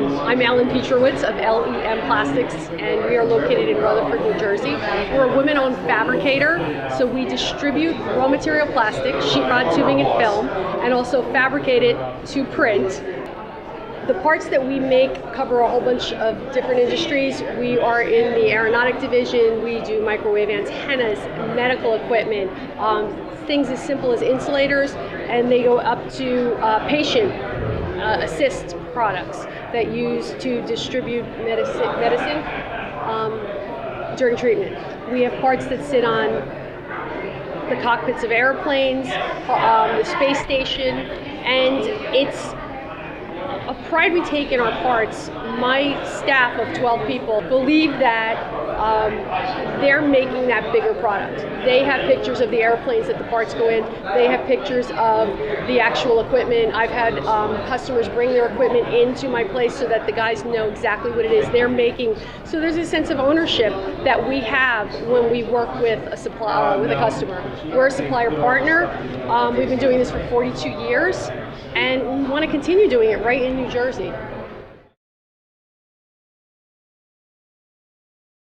I'm Ellen Petrowitz of LEM Plastics, and we are located in Rutherford, New Jersey. We're a women-owned fabricator, so we distribute raw material plastic, sheetrod, tubing, and film, and also fabricate it to print. The parts that we make cover a whole bunch of different industries. We are in the aeronautic division. We do microwave antennas, medical equipment, um, things as simple as insulators, and they go up to uh, patient uh, assist products that use to distribute medicine, medicine um, during treatment. We have parts that sit on the cockpits of airplanes, um, the space station, and it's a pride we take in our parts. My staff of 12 people believe that um, they're making that bigger product. They have pictures of the airplanes that the parts go in. They have pictures of the actual equipment. I've had um, customers bring their equipment into my place so that the guys know exactly what it is they're making. So there's a sense of ownership that we have when we work with a supplier, with a customer. We're a supplier partner. Um, we've been doing this for 42 years and we want to continue doing it right in New Jersey.